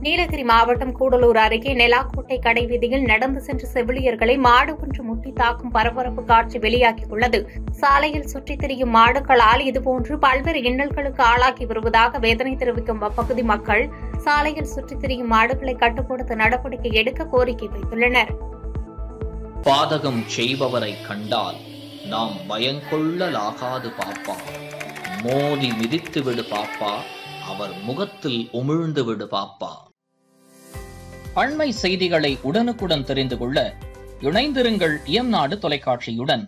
நீலகிரி மாவட்டம் கூடலூர் அருகே நெலாக்கோட்டை கடை வீதியில் நடந்து சென்ற செவிலியர்களை மாடு ஒன்று முட்டி தாக்கும் பரபரப்பு காட்சி வெளியாகியுள்ளது. சாலையில் சுற்றித் திரியும் மாடுகளால் இதுபோன்று பல்வேறு இன்னல்களுக்கு ஆளாகி வருவதாக வேதனை தெரிவிக்கும் அப்பகுதி மக்கள் சாலையில் சுற்றித் திரியும் மாடுகளை கட்டுப்படுத்த நடவடிக்கை எடுக்க கோரிக்கை வைத்துள்ளனர். பாதகம் செய்பவரை கண்டால் நாம் பயங்கொள்ளலாகாது பாப்பா. மோதி மிதித்து விடு பாப்பா. அவர் முகத்தில் உமிழ்ந்து விடு பாப்பா. அண்மை செய்திகளை உடனுக்குடன் தெரிந்து கொள்ள இணைந்திருங்கள் இயம்நாடு தொலைக்காட்சியுடன்.